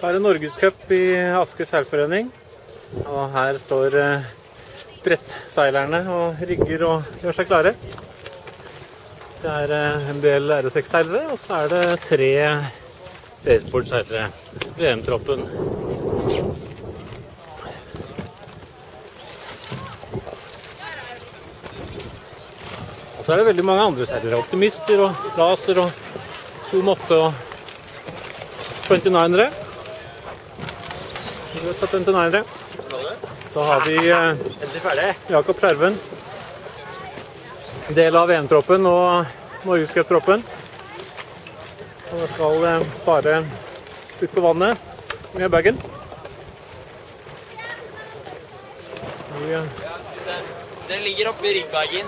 Da er det Norgescup i Asker seilforening. Og her står eh, brettseilerne og rigger og gjør seg klare. Det er eh, en del RS6-seilere, og så er det tre raceport-seilere. VM-troppen. Og så er det veldig mange andre seilere. Optimister og Laser og Zoom 8 og 29-ere. USA 29-ere. Så har vi eh, Jakob Skjerven. Del av VM-troppen og Norgescup-troppen. Og skal eh, bare ut på vannet med bagen. Eh, Den ligger oppi ryggbagen.